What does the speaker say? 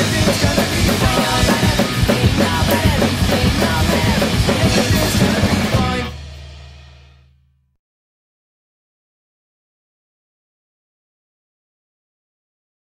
Everything's gonna be